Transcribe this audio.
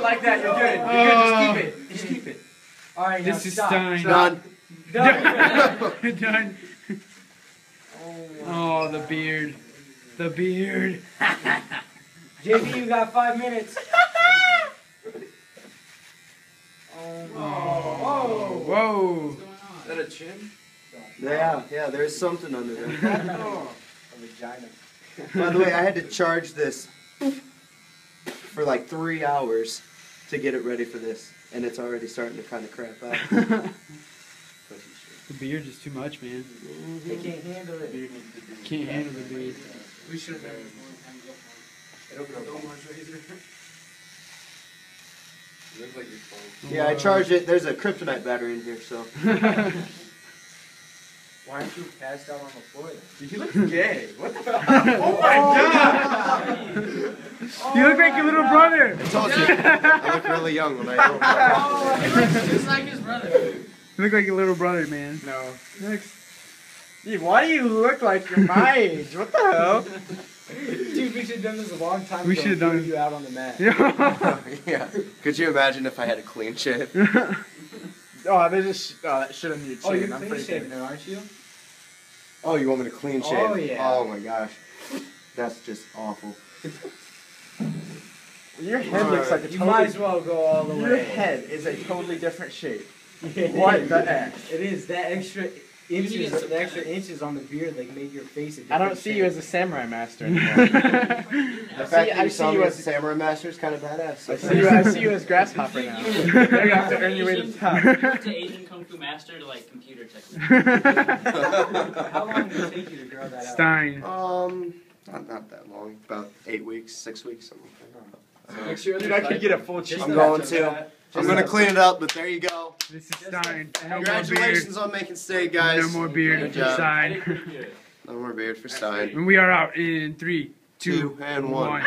like that. You're good. You're good. Just keep it. Just keep it. All right. This now is stop. Stein. Stop. Done. Done. Done. Oh, the beard. The beard. JB, you got five minutes. Oh. Whoa. Whoa. Is that a chin? Yeah, yeah, there's something under there. A vagina. By the way, I had to charge this for like three hours to get it ready for this, and it's already starting to kind of crap out. The beard is too much, man. They can't handle it. Can't handle the beard. We should have done Looks like your phone. Yeah, I charge it. There's a kryptonite battery in here, so. Why aren't you passed out on the floor? then? He looks gay. What the fuck? Oh my oh. god! You look like your little brother. I told you, I look really young when I don't. Just like his brother. You look like your little brother, man. No. Next. Dude, why do you look like you're my age? What the hell? Dude, we should have done this a long time We ago. should have done you out on the mat. yeah. yeah. Could you imagine if I had a clean shave? Oh, there's just oh, that shit on your oh, chin. Oh, you're I'm clean pretty shaven, aren't you? Oh, you want me to clean shave? Oh, yeah. Oh my gosh. That's just awful. Your head looks like a totally... You might as well go all the Your way. head is a totally different shape. Yeah. What the heck? It is that extra You need inches, some the extra inches on the beard, like made your face a I different don't see shape. you as a samurai master anymore. The I fact see- that I you see saw you me as- a Samurai Master is kind of badass. I see you. I see you as grasshopper now. You're gonna have to earn your way to the You top. went to Asian Kung Fu Master to like computer technique. How long did it take you to grow that out? Stein. Um, not, not that long. About eight weeks, six weeks, something like that. Make sure Dude, I could get a full cheek. I'm going to. I'm gonna clean it up, but there you go. This is Stein. No. Congratulations on making state, guys. No more beard Good for. Stein. No more beard for Stein. And we are out in three, two, Two and one. one.